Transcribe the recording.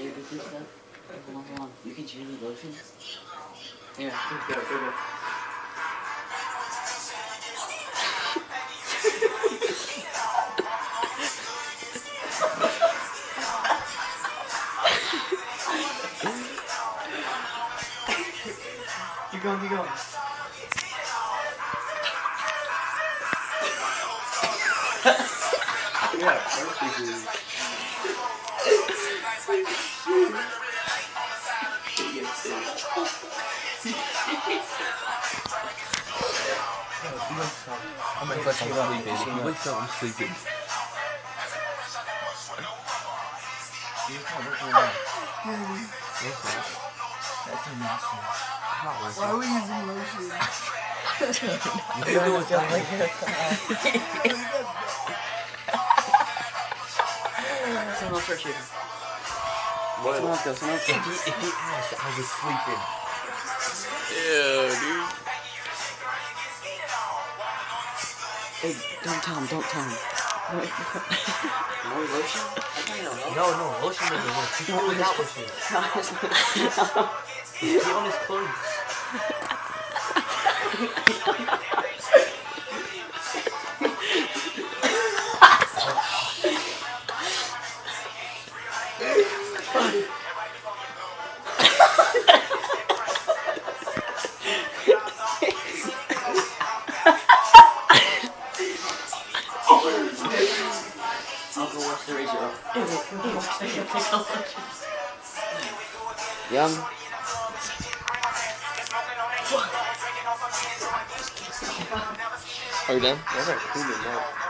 show you good stuff? Hold on, hold on. You can change the lotion? Here. Go, go, go. keep going, keep going. yeah, perfect. I'm sleeping. If he wakes up, I'm sleeping. Why are we using lotion? You can do it that way. Someone else start shooting. What? Someone else go, someone else If he, if he asked, I was sleeping. Ew, dude. Hey, don't tell him, don't tell him. More lotion? I don't know. No, no, lotion in the room. She can do without lotion. Get on his clothes. go wash the razor off. Young. Are you done? That's like cleaning up.